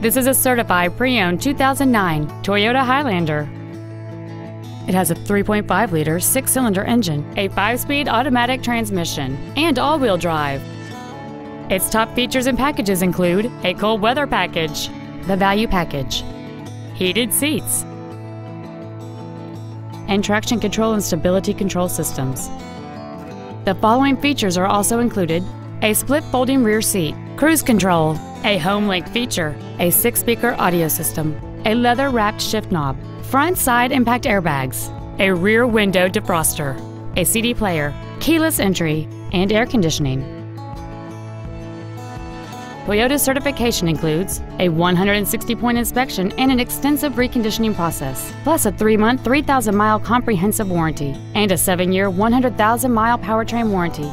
This is a certified pre-owned 2009 Toyota Highlander. It has a 3.5-liter six-cylinder engine, a five-speed automatic transmission, and all-wheel drive. Its top features and packages include a cold weather package, the value package, heated seats, and traction control and stability control systems. The following features are also included a split folding rear seat, cruise control, a home link feature, a six speaker audio system, a leather wrapped shift knob, front side impact airbags, a rear window defroster, a CD player, keyless entry, and air conditioning. Toyota's certification includes a 160 point inspection and an extensive reconditioning process, plus a 3 month, 3,000 mile comprehensive warranty and a 7 year, 100,000 mile powertrain warranty.